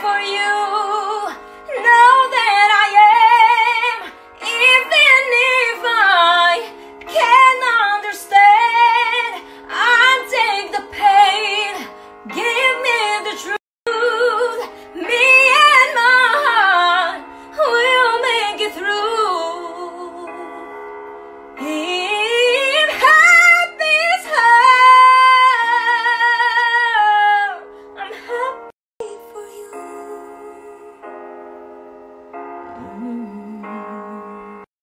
for you. Mm-hmm.